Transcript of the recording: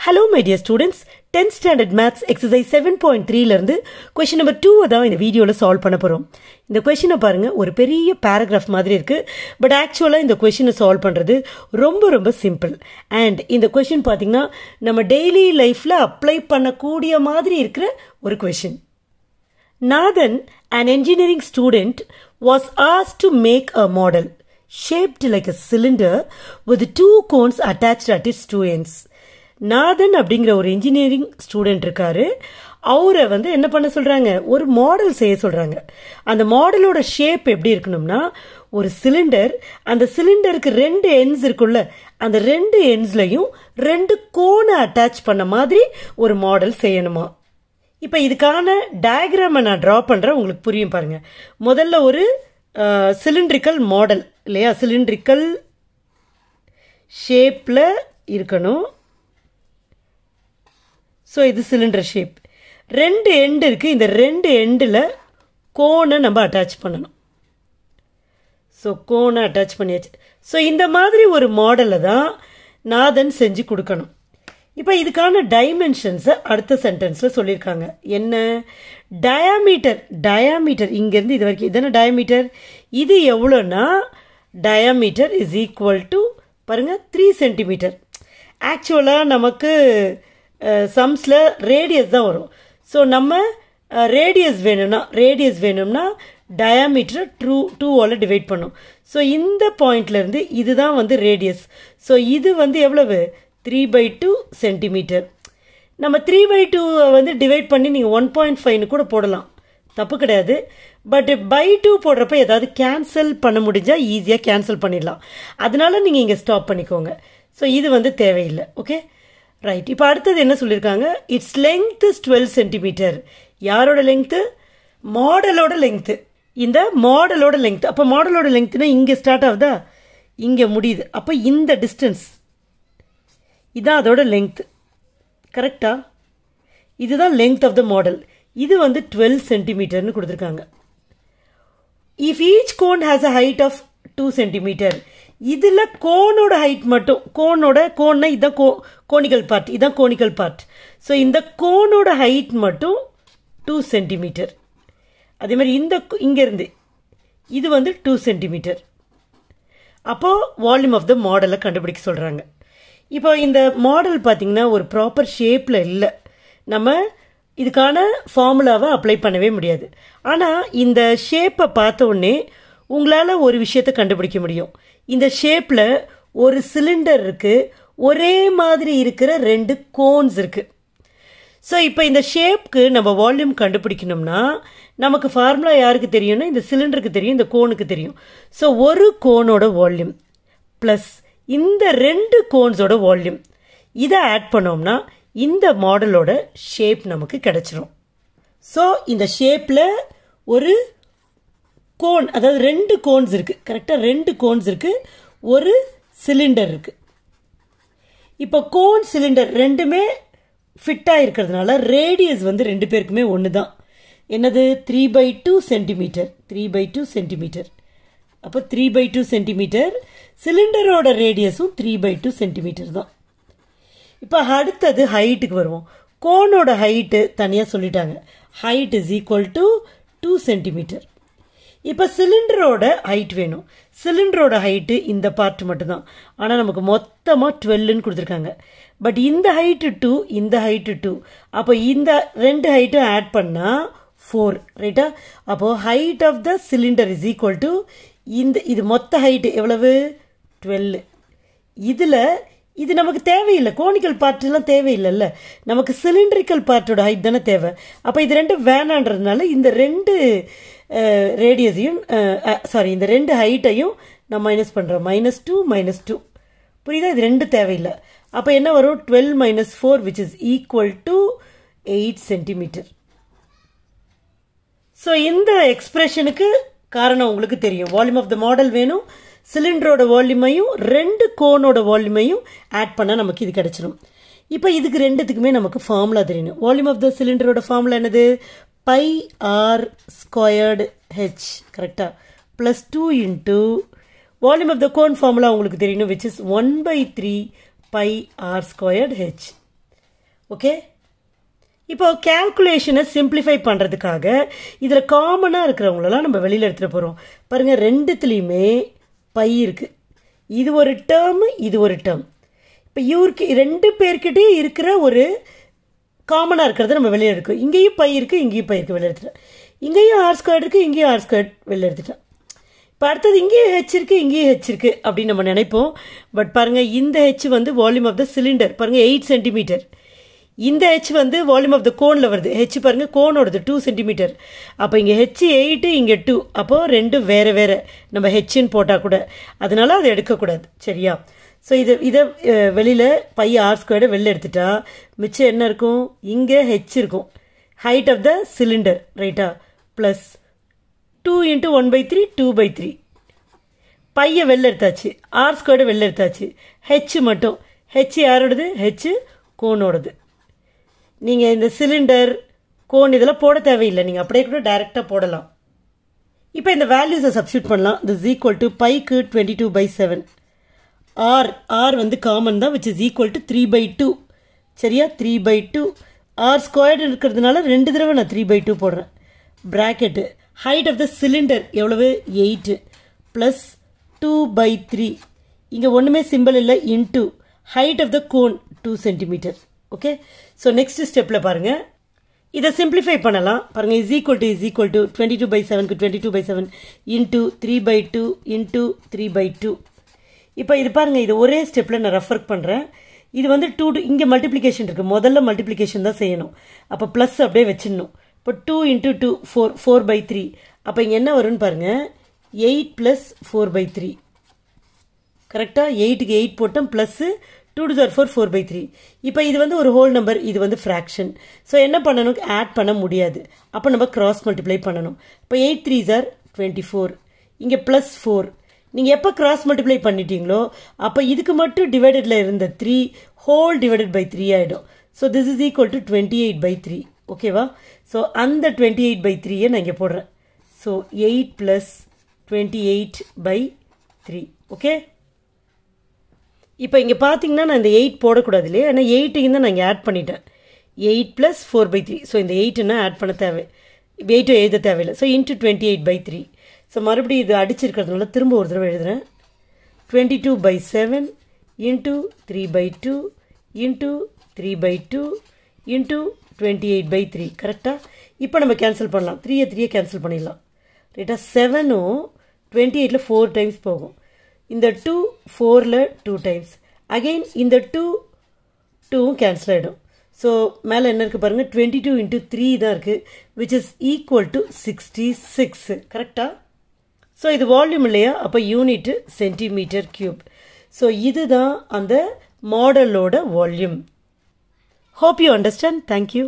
Hello my dear students tenth standard maths exercise seven point த்ரீலேருந்து question number டூவை தான் இந்த வீடியோவில் சால்வ் பண்ண போகிறோம் இந்த கொஷினை பாருங்கள் ஒரு பெரிய பேராகிராஃப் மாதிரி இருக்குது பட் ஆக்சுவலாக இந்த கொஷினை சால்வ் பண்ணுறது ரொம்ப ரொம்ப சிம்பிள் அண்ட் இந்த கொஷின் பார்த்தீங்கன்னா நம்ம டெய்லி லைஃப்பில் அப்ளை பண்ணக்கூடிய மாதிரி இருக்கிற ஒரு question Nathan and engineering student was as to make a model shaped like a cylinder with two cones attach at its two ends. Nathan அப்படிங்கிற ஒரு இன்ஜினியரிங் ஸ்டூடெண்ட் இருக்காரு. அவரை வந்து என்ன பண்ண சொல்கிறாங்க ஒரு மாடல் செய்ய சொல்கிறாங்க அந்த மாடலோட ஷேப் எப்படி இருக்கணும்னா ஒரு சிலிண்டர் அந்த சிலிண்டருக்கு ரெண்டு எண்ட்ஸ் இருக்குல்ல அந்த ரெண்டு எண்ட்ஸ்லையும் ரெண்டு கோனை அட்டாச் பண்ண மாதிரி ஒரு மாடல் செய்யணுமா? இப்போ இதுக்கான டயக்ராமை நான் ட்ரா பண்ணுறேன் உங்களுக்கு புரியும் பாருங்கள் முதல்ல ஒரு சிலிண்ட்ரிக்கல் மாடல் இல்லையா? சிலிண்ட்ரிக்கல் ஷேப்பில் இருக்கணும். ஸோ இது சிலிண்டர் ஷேப் ரெண்டு எண்டு இருக்குது இந்த ரெண்டு எண்டில் கோனை நம்ம அட்டாச் பண்ணணும். ஸோ கோனை அட்டாச் பண்ணியாச்சு. ஸோ இந்த மாதிரி ஒரு மாடலை தான் நாதன் செஞ்சு கொடுக்கணும். இப்போ இதுக்கான டைமென்ஷன்ஸை அடுத்த சென்டென்ஸில் சொல்லியிருக்காங்க. என்ன? டயாமீட்டர் டயாமீட்டர் இங்கேருந்து இது வரைக்கும் இதான டயாமீட்டர் இது எவ்வளோன்னா டயாமீட்டர் இஸ் ஈக்குவல் டு பாருங்கள் த்ரீ சென்டிமீட்டர் ஆக்சுவலாக நமக்கு சம்ஸில் ரேடியஸ் தான் வரும். ஸோ நம்ம ரேடியஸ் வேணும்னா ரேடியஸ் வேணும்னா டயாமீட்டரை ட்ரூ டூவால் டிவைட் பண்ணும். ஸோ இந்த பாயிண்ட்லேருந்து இதுதான் வந்து ரேடியஸ் ஸோ இது வந்து எவ்வளவு? த்ரீ பை டூ சென்டிமீட்டர் நம்ம த்ரீ பை டூவை வந்து டிவைட் பண்ணி நீங்கள் ஒன் பாயிண்ட் ஃபைவ்னு கூட போடலாம். தப்பு கிடையாது. பட் பை டூ போடுறப்ப ஏதாவது கேன்சல் பண்ண முடிஞ்சால் ஈஸியாக கேன்சல் பண்ணிடலாம். அதனால நீங்கள் இங்கே ஸ்டாப் பண்ணிக்கோங்க. ஸோ இது வந்து தேவையில்லை. ஓகே ரைட் இப்போ அடுத்தது என்ன சொல்லியிருக்காங்க its length is twelve centimetre யாரோட லெங்க்த்து மாடலோட லெங்க்த்து இந்த மாடலோட லெங்க்த் அப்போ மாடலோட லெங்க்த்னா இங்கே ஸ்டார்ட் ஆகுதா? இங்கே முடியுது. அப்போ இந்த டிஸ்டன்ஸ் இதான் அதோட லெங்க்த் கரெக்டா இதுதான் லெங்க் ஆஃப் த மாடல் இது வந்து டுவெல் சென்டிமீட்டர்னு கொடுத்துருக்காங்க. If each cone has a height of two centimetre இதில் கோனோட ஹைட் மட்டும் கோனோட கோன்னா இதுதான் கோ கோனிக்கல் பார்ட் இதுதான் கோனிக்கல் பார்ட் ஸோ இந்த கோனோட ஹைட் மட்டும் டூ சென்டிமீட்டர் அதே மாதிரி இந்த இங்கேருந்து இது வந்து டூ சென்டிமீட்டர் அப்போது வால்யூம் ஆஃப் த மாடலை கண்டுபிடிக்க சொல்கிறாங்க இப்போ இந்த மாடல் பார்த்தீங்கன்னா ஒரு ப்ராப்பர் ஷேப்பில் இல்லை. நம்ம இதுக்கான ஃபார்முலாவை அப்ளை பண்ணவே முடியாது. ஆனால் இந்த ஷேப்பை பார்த்த உடனே உங்களால் ஒரு விஷயத்தை கண்டுபிடிக்க முடியும். இந்த ஷேப்பில் ஒரு சிலிண்டர் இருக்குது ஒரே மாதிரி இருக்கிற ரெண்டு கோன்ஸ் இருக்குது ஸோ இப்போ இந்த ஷேப்க்கு நம்ம வால்யூம் கண்டுபிடிக்கணும்னா நமக்கு ஃபார்முலா யாருக்கு தெரியும்னா இந்த சிலிண்டருக்கு தெரியும் இந்த கோனுக்கு தெரியும். ஸோ ஒரு கோனோட வால்யூம் ப்ளஸ் இந்த ரெண்டு கோன்ஸோட வால்யூம் இதை ஆட் பண்ணோம்னா இந்த மாடலோட ஷேப் நமக்கு கிடைச்சிரும். ஸோ இந்த ஷேப்பில் ஒரு கோன் அதாவது ரெண்டு கோன்ஸ் இருக்குது கரெக்டாக ரெண்டு கோன்ஸ் இருக்குது ஒரு சிலிண்டர் இருக்குது இப்போ கோன் சிலிண்டர் ரெண்டுமே ஃபிட்டாக இருக்கிறதுனால ரேடியஸ் வந்து ரெண்டு பேருக்குமே ஒன்று தான் என்னது? Three by two centimetre three by two centimetre அப்போ த்ரீ பை டூ சென்டிமீட்டர் சிலிண்டரோட ரேடியஸும் த்ரீ பை டூ சென்டிமீட்டர் தான். இப்போ அடுத்தது ஹைட்டுக்கு வருவோம். கோனோட ஹைட்டு தனியாக சொல்லிட்டாங்க. Height is equal to two centimetre இப்போ சிலிண்டரோட ஹைட் வேணும். சிலிண்டரோட ஹைட்டு இந்த பார்ட் மட்டும்தான். ஆனால் நமக்கு மொத்தமாக டுவெல்லுன்னு கொடுத்துருக்காங்க. பட் இந்த ஹைட்டு டூ இந்த ஹைட்டு டூ அப்போ இந்த ரெண்டு ஹைட்டும் ஆட் பண்ணால் ஃபோர் ரைட்டா அப்போது height of the cylinder is equal to இந்த இது மொத்த ஹைட்டு எவ்வளவு? டுவெல்லு இதில் இது நமக்கு தேவையில்லை. கோனிக்கல் பார்ட்லாம் தேவையில்லைல்ல. நமக்கு சிலிண்ட்ரிக்கல் பார்ட்டோட ஹைட் தானே தேவை. அப்போ இது ரெண்டு வேணான்றதுனால இந்த ரெண்டு ரேடியஸையும் சாரி இந்த ரெண்டு ஹைட்டையும் நான் மைனஸ் பண்ணுறோம் மைனஸ் டூ மைனஸ் டூ புரியுதா? இது ரெண்டு தேவையில்லை. அப்போ என்ன வரும்? Twelve minus four which is equal to eight centimetre so இந்த எக்ஸ்பிரஷனுக்கு காரணம் உங்களுக்கு தெரியும். வால்யூம் ஆஃப் த மாடல் வேணும். சிலிண்டரோட வால்யூமையும் ரெண்டு கோனோட வால்யூமையும் ஆட் பண்ணால் நமக்கு இது கிடச்சிடும் இப்போ இதுக்கு ரெண்டுத்துக்குமே நமக்கு ஃபார்முலா தெரியணும் வால்யூம் ஆஃப் த சிலிண்டரோட ஃபார்முலா என்னது? பை ஆர் ஸ்கொயர்டு ஹெச் கரெக்டாக plus two into volume of the cone formula உங்களுக்கு தெரியணும் which is one by three pi r squared h okay இப்போ கேல்குலேஷனை சிம்பிளிஃபை பண்ணுறதுக்காக இதில் காமனாக இருக்கிறவங்களெல்லாம் நம்ம வெளியில் எடுத்துகிட்டு போகிறோம் பாருங்கள் ரெண்டுத்துலேயுமே பை இருக்குது இது ஒரு டேர்மு இது ஒரு டேர்ம் இப்போ இவருக்கு ரெண்டு பேர்கிட்டயும் இருக்கிற ஒரு காமனாக இருக்கிறத நம்ம வெளியே எடுக்கோம் இங்கேயும் பை இருக்குது இங்கேயும் பை இருக்குது வெளியே எடுத்துட்டேன் இங்கேயும் ஆர் ஸ்கொயர் இருக்குது இங்கேயும் ஆர் ஸ்கொயர் வெளியே எடுத்துட்டேன் இப்போ அடுத்தது இங்கேயும் ஹெச் இருக்குது இங்கேயும் ஹெச் இருக்குது அப்படின்னு நம்ம நினைப்போம். பட் பாருங்கள் இந்த ஹெச் வந்து வால்யூம் ஆஃப் த சிலிண்டர் பாருங்கள் எயிட் சென்டிமீட்டர் இந்த ஹெச் வந்து வால்யூம் ஆஃப் த கோனில் வருது. ஹெச் பாருங்கள் கோனோடது டூ சென்டிமீட்டர் அப்போ இங்கே ஹெச் எயிட்டு இங்கே டூ அப்போது ரெண்டும் வேறு வேறு. நம்ம ஹெச்ன்னு போட்டால் கூட. அதனால அதை எடுக்கக்கூடாது. சரியா? ஸோ இதை இதை வெளியில் பை ஆர் ஸ்கொயர்டை வெளில எடுத்துட்டா மிச்சம் என்ன இருக்கும்? இங்கே ஹெச் இருக்கும். ஹைட் ஆஃப் த சிலிண்டர் ரைட்டா plus two into one by three two by three பையை வெளில எடுத்தாச்சு. ஆர் ஸ்கொயர்டை வெளில எடுத்தாச்சு. ஹெச் மட்டும். ஹெச் யாரோடது? ஹெச் கோனோடது நீங்கள் இந்த சிலிண்டர் கோன் இதெல்லாம் போட தேவையில்லை. நீங்கள் அப்படியே கூட டைரெக்டாக போடலாம். இப்போ இந்த வேல்யூஸை சப்ஸ்டியூட் பண்ணலாம். This equal to bike twenty two by seven r r வந்து காமன் தான் which is equal to three by two சரியா? Three by two r squared இருக்கிறதுனால ரெண்டு தடவை நான் த்ரீ பை டூ போடுறேன். Bracket height of the cylinder எவ்வளவு? Eight plus two by three இங்கே ஒன்றுமே சிம்பிள் இல்லை into height of the cone two centimetre okay so next ஸ்டெப்பில் பாருங்கள் இதை சிம்பிளிஃபை பண்ணலாம். பாருங்கள் is equal to is equal to twenty two by செவனுக்கு twenty two by seven into three by two into three by two இப்போ இது பாருங்கள் இது ஒரே ஸ்டெப்பில் நான் ரெஃபர் பண்ணுறேன் இது வந்து டூ இங்கே மல்டிப்ளிகேஷன் இருக்குது முதல்ல மல்டிப்ளிகேஷன் தான் செய்யணும். அப்போ ப்ளஸ் அப்படியே வச்சிடணும். இப்போ two into two four four by three அப்போ இங்கே என்ன வரும்னு பாருங்கள் eight plus four by three கரெக்டாக எயிட்டுக்கு எயிட் போட்டோம் plus two twos are four four by three இப்போ இது வந்து ஒரு ஹோல் நம்பர் இது வந்து ஃப்ராக்ஷன் ஸோ என்ன பண்ணணும்? ஆட் பண்ண முடியாது. அப்போ நம்ம கிராஸ் மல்டிப்ளை பண்ணணும். இப்போ eight threes are twenty four இங்கே ப்ளஸ் ஃபோர் நீங்கள் எப்போ கிராஸ் மல்டிப்ளை பண்ணிட்டீங்களோ அப்போ இதுக்கு மட்டும் டிவைடடில் இருந்த three whole divided by three ஆகிடும் so this is equal to twenty eight by three ஓகேவா ஸோ அந்த டுவெண்ட்டி எயிட் பை த்ரீயை நான் இங்கே போடுறேன். So eight plus twenty eight by three okay இப்போ இங்கே பார்த்தீங்கன்னா நான் இந்த எயிட் போடக்கூடாது இல்லையா? ஏன்னா எயிட்டையும் தான் நான் இங்கே ஆட் பண்ணிட்டேன். Eight plus four by three so இந்த எயிட்டுன்னா ஆட் பண்ண தேவை. எயிட்டை எழுத தேவையில்லை. So into twenty eight by three so மறுபடியும் இது அடிச்சிருக்கிறதுனால திரும்ப ஒரு தடவை எழுதுகிறேன் twenty two by seven into three by two into three by two into twenty eight by three கரெக்டாக இப்போ நம்ம கேன்சல் பண்ணலாம். த்ரீயை த்ரீயை கேன்சல் பண்ணிடலாம். ரைட்டாக செவனும் டுவெண்ட்டி எயிட்டில் ஃபோர் டைம்ஸ் போகும். இந்த டூ ஃபோரில் டூ டைம்ஸ் அகெயின் இந்த டூ டூவும் கேன்சல் ஆகிடும் ஸோ மேலே என்ன இருக்குது பாருங்கள் டுவெண்ட்டி டூ இன்ட்டு த்ரீ தான் இருக்குது which is equal to sixty six கரெக்டாக ஸோ இது வால்யூம் இல்லையா? அப்போ யூனிட்டு சென்டிமீட்டர் கியூப் ஸோ இதுதான் அந்த மாடலோட volume hope you understand thank you